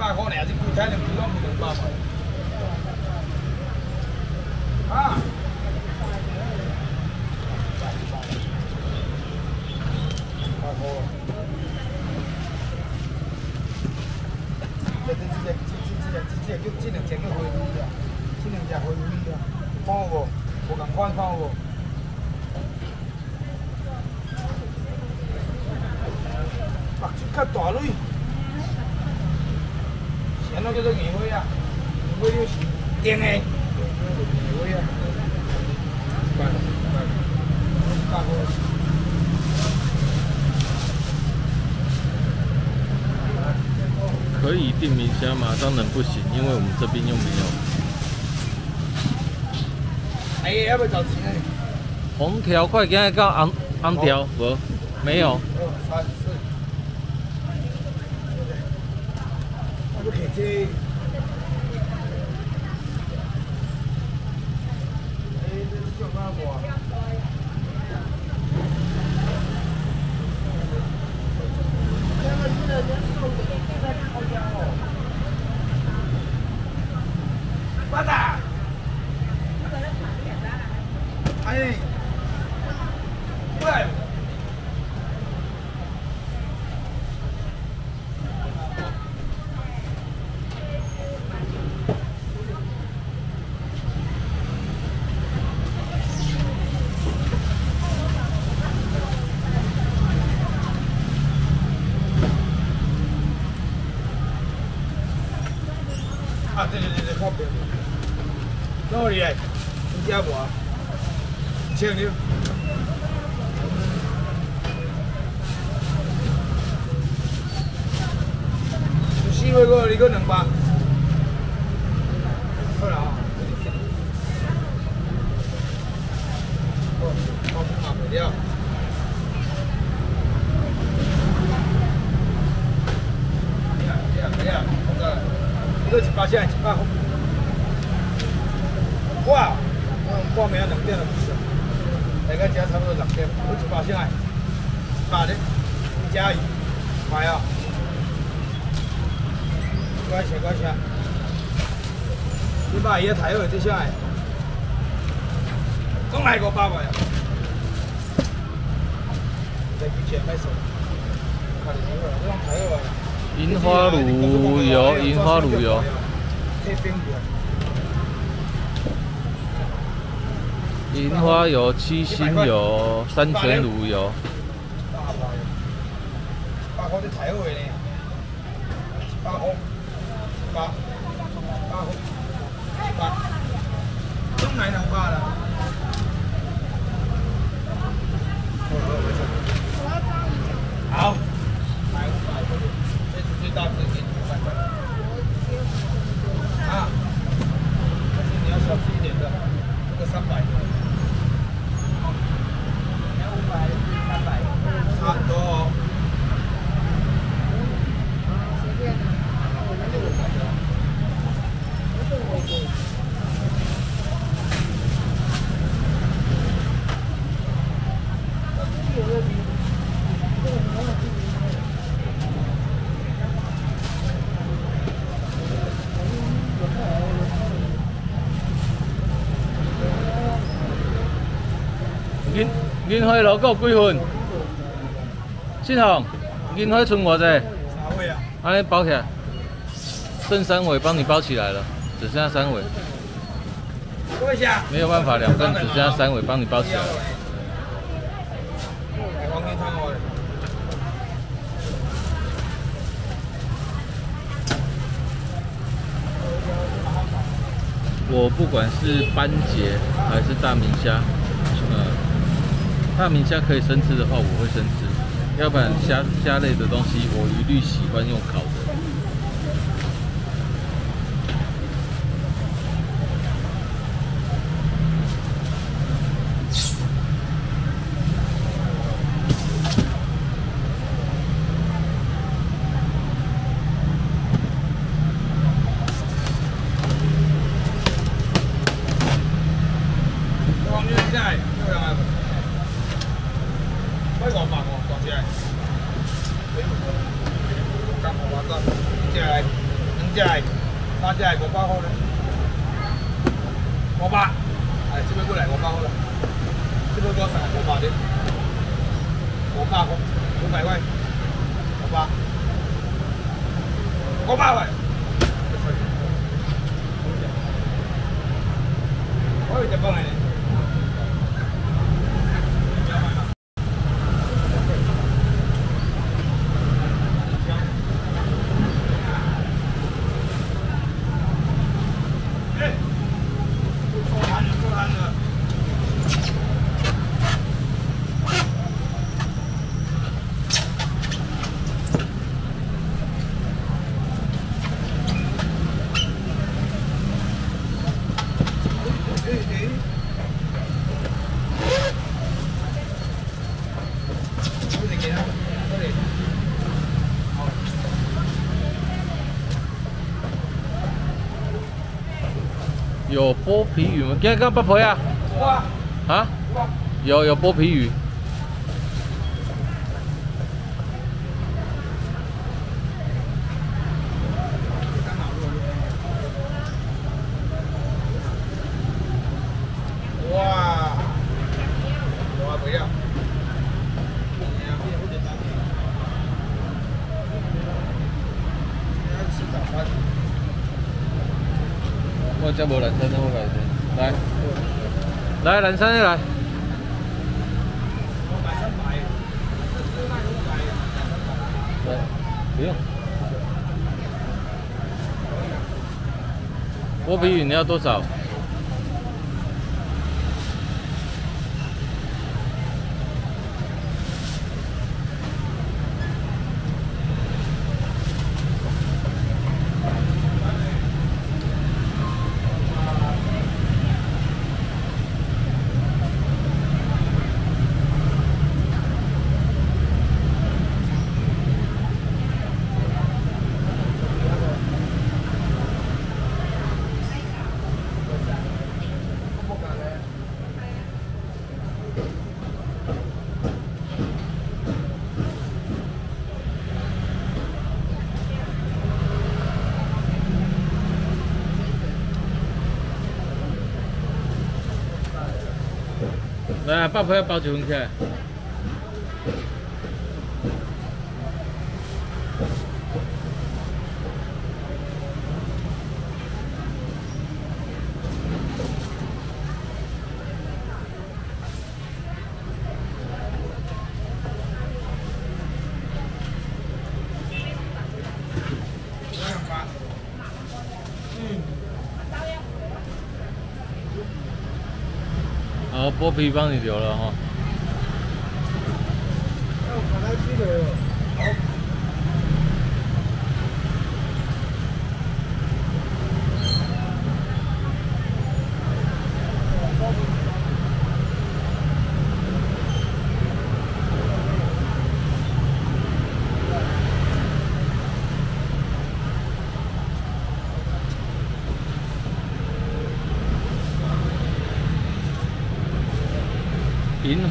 ป้าเขาเนี่ยที่กูใช้เนี่ยกูต้องถูกป้าไอ่า定瓶虾马上能不行，因为我们这边又没有。哎呀，要不找钱。红条快件到红红条无，没有。三四。客 chiều đi sushi với cô đi có nặng bạc thôi đó không học được đâu Yeah, yeah, yeah. 一个八线，一八红。哇，嗯，报名两店了。加差不多六千，五千八下来。哪的？加鱼，买啊！一块钱，一你买一台二的下来。刚来个八百呀？在以前买看台樱花炉油，樱花炉油。樱花油、七星油、山泉乳油。大红的菜味的，大红，银海路够几分？信号？银海村偌济？哪位啊？安尼包起，来，剩三尾，帮你包起来了，只剩下三尾。多下。没有办法两份只剩下三尾，帮你包起来。了。我不管是斑节还是大明虾，嗯。大明虾可以生吃的话，我会生吃；要不然虾虾类的东西，我一律喜欢用烤的。trời nắng trời con trời có bao hôm đấy có bạn à, xin mời cô lại có bao rồi xin mời cô phải có bạn đi có ba không không phải quay có ba có ba vậy có được chặt này. 有剥皮鱼吗？今天刚不赔啊？啊，啊，有有剥皮鱼。chắc bộ lạnh sân không rồi đây đây lạnh sân rồi đây biết 我比你要多少？哎，包爸要包几份钟我皮帮你留了哈。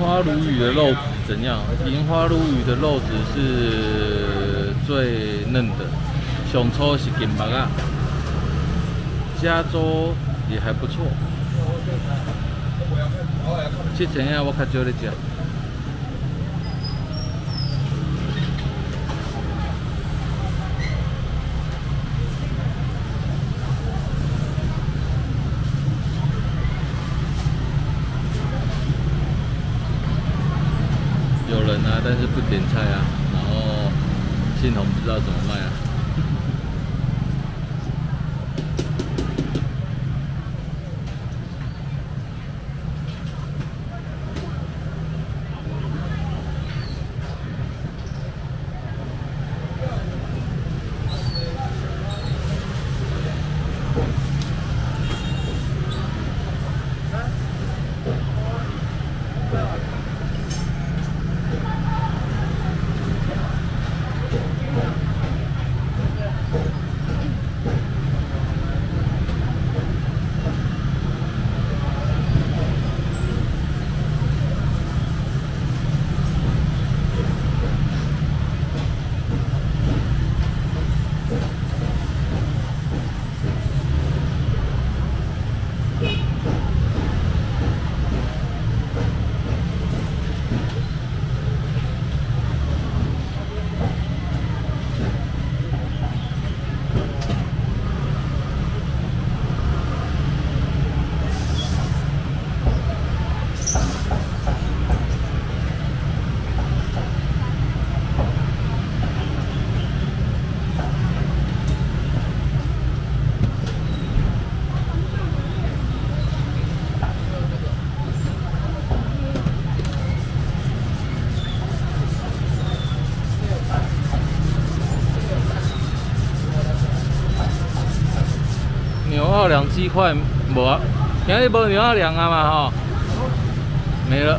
花鲈鱼的肉怎样？银花鲈鱼的肉质是最嫩的，上粗是金目啊，加州也还不错。这怎样？我较少你食。但是不点菜啊，然后系统不知道怎么卖啊。两只块，无啊，今日无牛奶凉啊嘛吼，没了。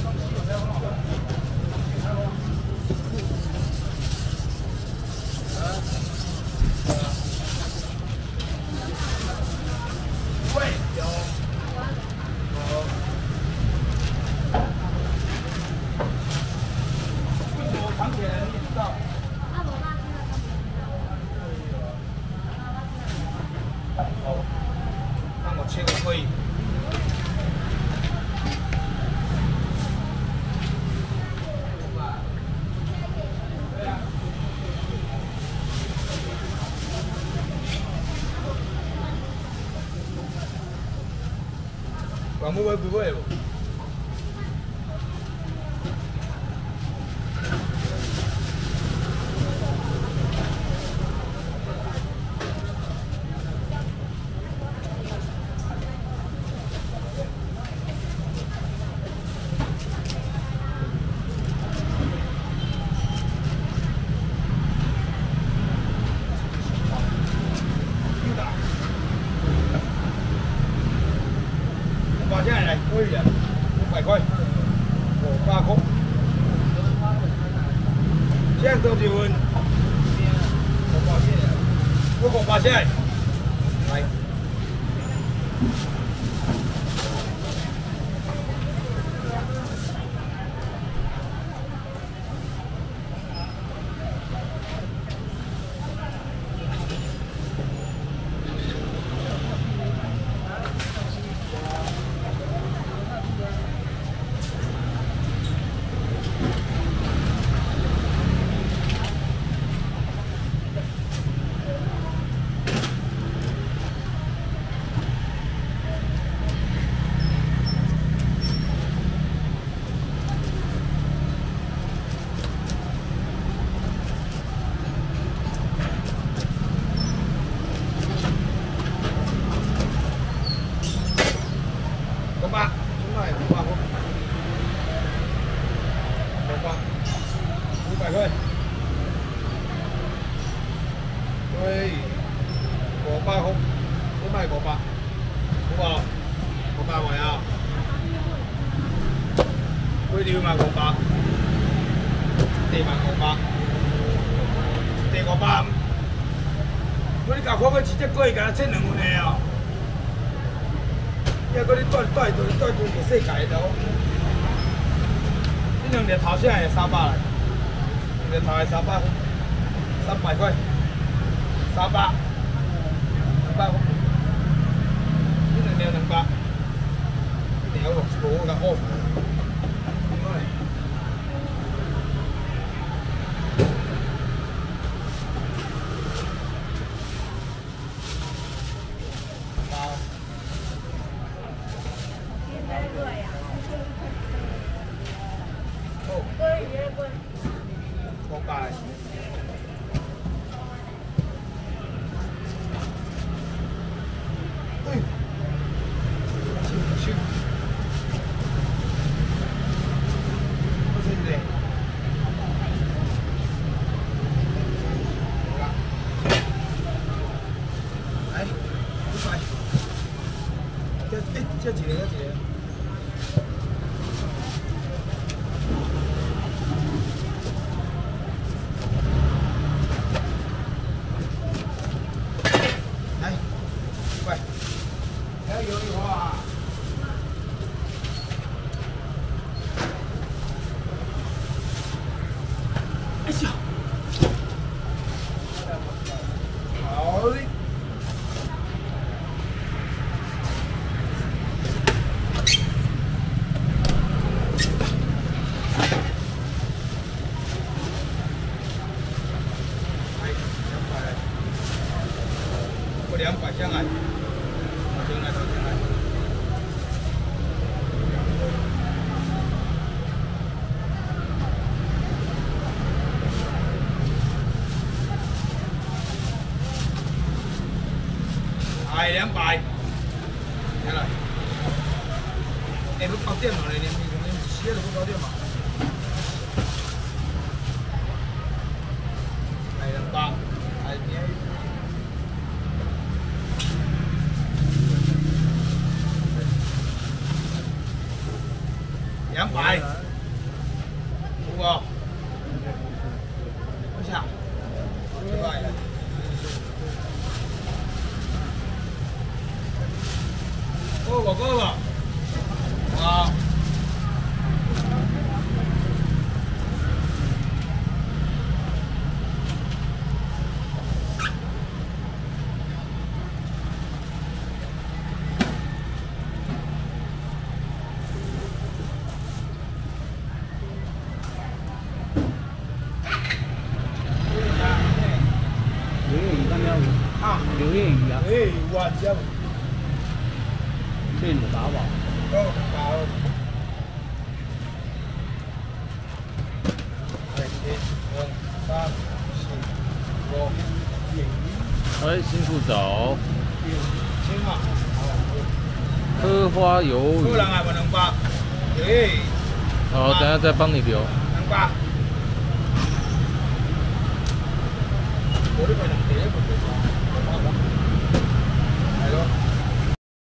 Gracias. 我不会不会哦。五块，五百块，五八块。现在几分？我刚发现。来。九万五百，四万五百，四万八。我哩搞火锅，一只锅哩搞七两斤了。还搁哩转转转转全世界了。这两条头先也三百了，这条也三百三百块，三百，三百块，这两条两百。这条六十五个哎，这几年，这几年。香安。两百。刘叶鱼啊！哎，我叫。六你打吧。哦，好。八、哎，辛苦走。你花油。鱼。就两不能刮。哎。好，等下再帮你留。好。我